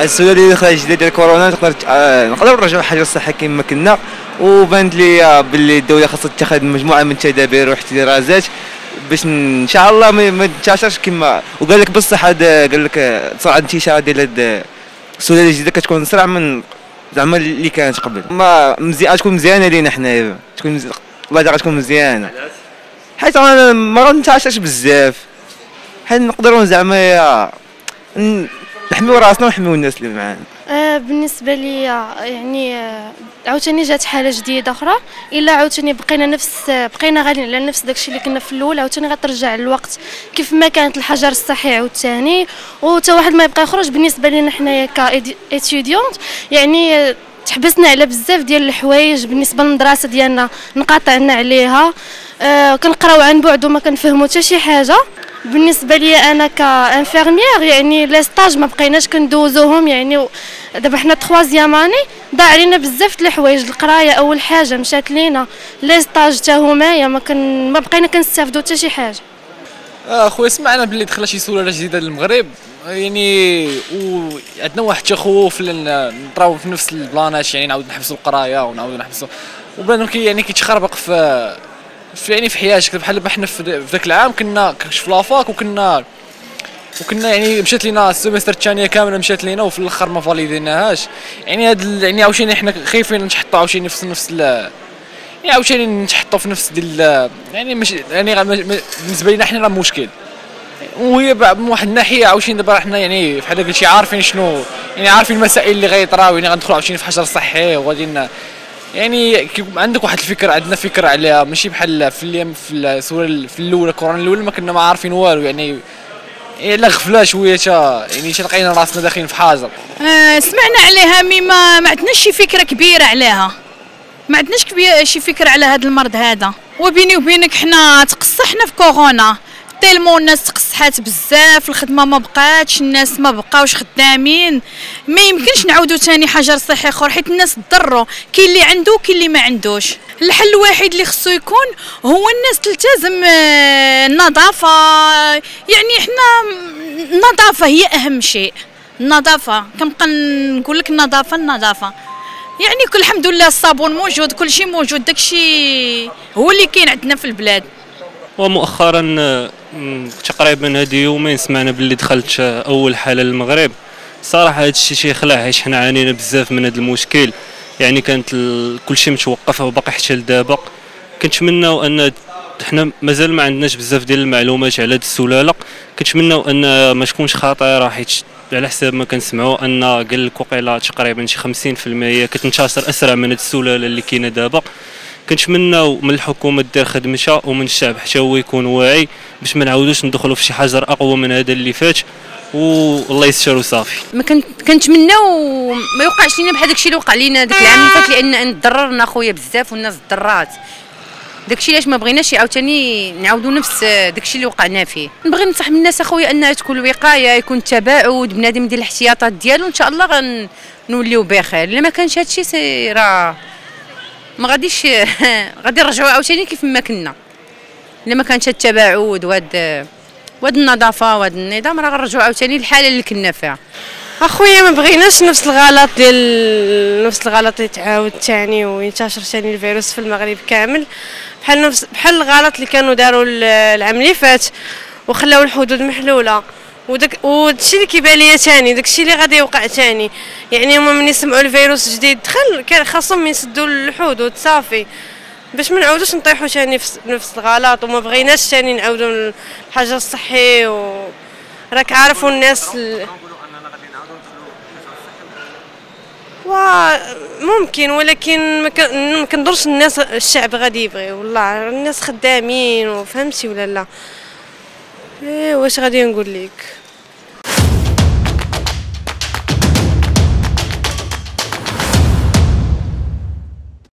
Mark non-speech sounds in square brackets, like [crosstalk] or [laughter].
السؤال اللي الجديد ديال كورونا نقدر آه، نقدر نرجعوا حاجة الصحه كما كنا. وبانت لي باللي الدولة خاصها تتخذ مجموعة من التدابير واحترازات باش إن شاء الله ما تنتشرش كما وقال لك بصح قال لك صراحة انتشار ديال هاد السلاله الجديدة كتكون اسرع من زعما اللي كانت قبل. ما مزيان تكون مزيانة لينا حنايا. تكون. والله غتكون مزيانة. حيت ما غنتعشاش بزاف. حيت نقدروا زعما نحميو راسنا ونحميو الناس اللي معانا. آه، بالنسبة لي يعني آه، عاوتاني جات حالة جديدة أخرى. إلا عاوتاني بقينا نفس بقينا غاديين على نفس داكشي اللي كنا في الأول عاوتاني غترجع الوقت كيف ما كانت الحجر الصحي عاوتاني. وتا واحد ما يبقى يخرج بالنسبة لنا حنايا كإتيديونت يعني آه، تحبسنا على بزاف ديال الحوايج بالنسبة للمدرسة ديالنا انقطعنا عليها. كنقراو عن بعد وما كنفهمو حتى شي حاجة. بالنسبة لي أنا ك infirmier يعني les stages ما بقيناش كندوزوهم يعني و- دابا حنا troisième année ضاع علينا بزاف د الحوايج القراية أول حاجة مشات لينا les stages حتى هما ما كن ما بقينا كنستافدوا حتى شي حاجة. آه، خويا سمعنا باللي دخل شي سلاله جديدة للمغرب يعني وعندنا واحد التخوف نطراو في نفس البلانات يعني نعاود نحبسوا القراية ونعاود نحبسوا كي يعني كيتخربق في يعني في حياتك بحال حنا في ذاك العام كنا في la fac وكنا وكنا يعني مشات لينا ال semestre الثانية كاملة مشات لينا وفي الأخر ما valid يناهاش. يعني هاد يعني عاوتاني حنا خايفين نتحطوا عاوتاني في نفس ال- يعني عاوتاني نتحطوا في نفس ديال يعني مش يعني بالنسبة لنا حنا راه مشكل. وهي من واحد الناحية عاوتاني دابا حنا يعني بحال قلتي عارفين شنو يعني عارفين المسائل اللي غيطراو يعني غندخلوا عاوتاني في حجر صحي وغادي يعني عندك واحد الفكرة عندنا فكرة عليها ماشي بحال في اليوم في السورة في الاولى كورونا الاولى ما كنا ما عارفين والو يعني الا غفلة شوية تا يعني تا لقينا راسنا داخلين في حجر آه، سمعنا عليها مي ما ما عندناش شي فكرة كبيرة عليها. ما عندناش شي فكرة على هذا المرض هذا. وبيني وبينك حنا تقصحنا في كورونا. تيلمون الناس تقصحات بزاف الخدمة ما بقاتش الناس ما بقاوش خدامين. ما يمكنش نعاودوا تاني حجر صحي آخر حيت الناس ضروا كاين اللي عنده وكاين اللي ما عندوش. الحل الوحيد اللي خصو يكون هو الناس تلتزم آه، النظافة. يعني حنا النظافة هي أهم شيء. النظافة. كنبقى نقول لك النظافة النظافة. يعني كل الحمد لله الصابون موجود كل شيء موجود. داكشي هو اللي كاين عندنا في البلاد. ومؤخرا آه، تقريبا هذه يومين سمعنا باللي دخلت أول حالة للمغرب. صراحة هذا الشيء شي خلع حيت حنا عانينا بزاف من هذا المشكل. يعني كانت كل شيء متوقف وباقي حتى لدابا. كنتمناو أن حنا مازال ما عندناش بزاف ديال المعلومات على هذه السلالة. كنتمناو أن ما تكونش خطيره حيت على حساب ما كنسمعوا أن قال لك وقيلا تقريبا شي 50% كتنتشر أسرع من هذه السلالة اللي كاينة دابا. كنتمناو من الحكومة دير خدمتها ومن الشعب حتى هو يكون واعي باش ما نعاودوش ندخلوا في شي حجر أقوى من هذا اللي فات. والله يستر وصافي. ما كنت كنتمناو ما يوقعش لينا بحال داكشي اللي وقع لينا داك العام اللي فات لأن تضررنا خويا بزاف والناس ضرات داكشي علاش ما بغيناش عاوتاني نعاودوا نفس داكشي اللي وقعنا فيه. نبغي ننصح من الناس أخويا أنها تكون الوقاية يكون التباعد بنادم يدير الاحتياطات ديالو إن شاء الله غنوليو بخير. إلا ما كانش هادشي راه ما غاديش [laughs] غادي نرجعوا عاوتاني كيف ما كنا. إلا ما كانش التباعد وهاد وهاد النظافة وهاد النظام راه غنرجعوا عاوتاني للحالة اللي كنا فيها. أخويا ما بغيناش نفس الغلط ديال نفس الغلط يتعاود ثاني وينتشر ثاني الفيروس في المغرب كامل. بحال نفس بحال الغلط اللي كانوا داروا ال- العام اللي فات وخلاو الحدود محلولة. وداك وداكشي اللي كيبان ليا ثاني داكشي اللي غادي يوقع ثاني يعني هما من يسمعوا الفيروس جديد دخل كان خاصهم يسدوا الحدود صافي باش ما نعاودوش نطيحوا ثاني في نفس الغلط وما بغيناش ثاني نعاودوا الحجر الصحي و راك عارفوا الناس ال... ممكن ولكن ما كن- ما كنظنش الناس الشعب غادي يبغي والله الناس خدامين وفهمتي ولا لا؟ إيه واش غادي نقول لك؟